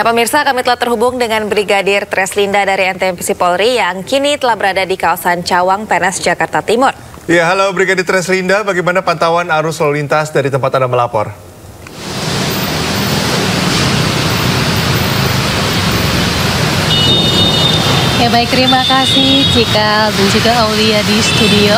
Ya pemirsa, kami telah terhubung dengan Brigadir Treslinda dari NTMPC Polri yang kini telah berada di kawasan Cawang, Penas, Jakarta Timur. Ya, halo Brigadir Treslinda, bagaimana pantauan arus lalu lintas dari tempat Anda melapor? Ya baik, terima kasih Cika dan juga Aulia di studio.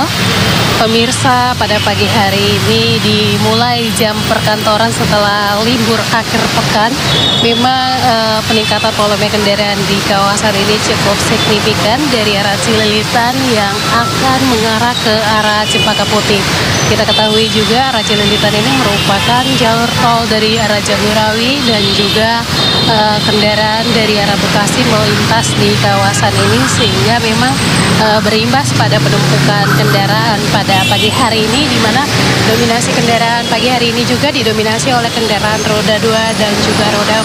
Pemirsa, pada pagi hari ini dimulai jam perkantoran setelah libur akhir pekan. Memang eh, peningkatan volume kendaraan di kawasan ini cukup signifikan dari arah Cililitan yang akan mengarah ke arah Cempaka Putih. Kita ketahui juga arah Cililitan ini merupakan jalur tol dari arah Jagorawi dan juga eh, kendaraan dari arah Bekasi melintas di kawasan ini sehingga memang eh, berimbas pada penumpukan kendaraan pada pada pagi hari ini di mana dominasi kendaraan pagi hari ini juga didominasi oleh kendaraan roda 2 dan juga roda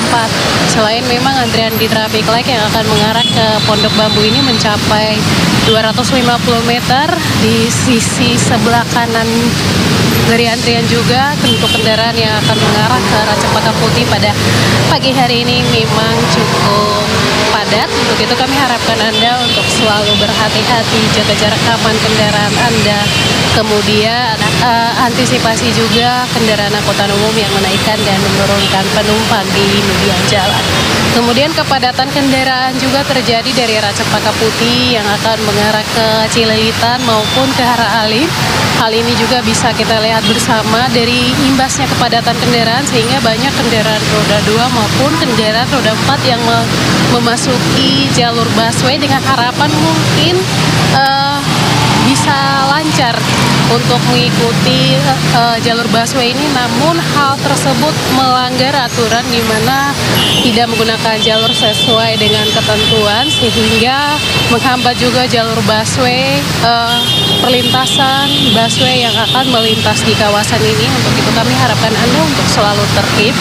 4. Selain memang antrian di traffic light yang akan mengarah ke Pondok Bambu ini mencapai 250 meter di sisi sebelah kanan dari antrian juga untuk kendaraan yang akan mengarah ke arah Cempaka Putih pada pagi hari ini memang cukup padat. Untuk itu kami harapkan Anda untuk selalu berhati-hati, jaga jarak aman kendaraan Anda kemudian uh, antisipasi juga kendaraan angkutan umum yang menaikkan dan menurunkan penumpang di median jalan. Kemudian kepadatan kendaraan juga terjadi dari arah Cempaka Putih yang akan mengarah ke Cililitan maupun ke arah Halim. Hal ini juga bisa kita lihat bersama dari imbasnya kepadatan kendaraan sehingga banyak kendaraan roda 2 maupun kendaraan roda 4 yang memasuki jalur busway dengan harapan mungkin uh, bisa lancar untuk mengikuti uh, jalur busway ini. Namun hal tersebut melanggar aturan di mana tidak menggunakan jalur sesuai dengan ketentuan sehingga menghambat juga jalur busway uh, perlintasan busway yang akan melintas di kawasan ini. Untuk itu kami harapkan Anda untuk selalu tertib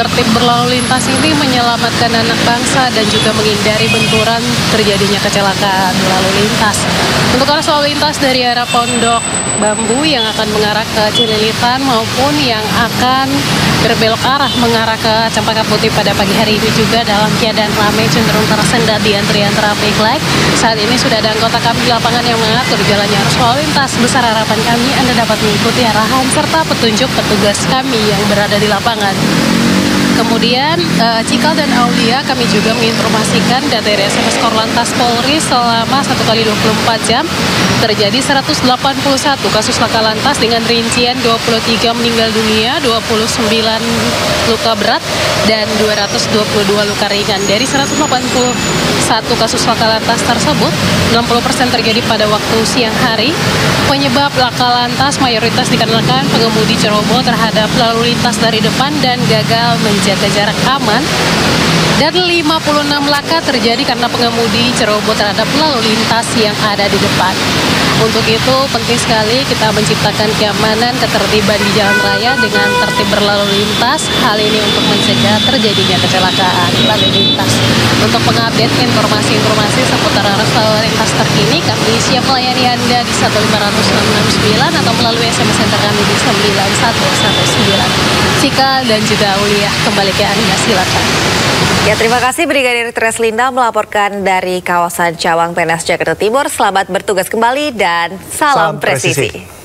tertib berlalu lintas ini menyelamatkan anak bangsa dan juga menghindari benturan terjadinya kecelakaan lalu lintas untuk arus lalu lintas dari arah Pondok Bambu yang akan mengarah ke Cililitan maupun yang akan berbelok arah mengarah ke Cempaka Putih pada pagi hari ini juga dalam keadaan ramai cenderung tersendat di antrian traffic light. Saat ini sudah ada anggota kami di lapangan yang mengatur jalannya arus lalu lintas. Besar harapan kami Anda dapat mengikuti arahan serta petunjuk petugas kami yang berada di lapangan. Kemudian uh, Cikal dan Aulia kami juga menginformasikan data dari SMS Korlantas Polri selama 1 kali 24 jam terjadi 181 kasus laka lantas dengan rincian 23 meninggal dunia, 29 luka berat dan 222 luka ringan. Dari 181 kasus laka lantas tersebut, 60% terjadi pada waktu siang hari. Penyebab laka lantas mayoritas dikarenakan pengemudi ceroboh terhadap lalu lintas dari depan dan gagal menjaga menjaga jarak aman dan 56 laka terjadi karena pengemudi ceroboh terhadap lalu lintas yang ada di depan. Untuk itu penting sekali kita menciptakan keamanan ketertiban di jalan raya dengan tertib berlalu lintas. Hal ini untuk mencegah terjadinya kecelakaan lalu lintas. Untuk mengupdate informasi-informasi seputar arus lalu lintas terkini, kami siap melayani Anda di 15669 atau melalui SMS center kami di 9119. Cika dan juga Aulia kembali ke Anda silakan. Ya terima kasih Brigadir Treslinda melaporkan dari kawasan Cawang Penas Jakarta Timur. Selamat bertugas kembali dan salam, salam presisi. presisi.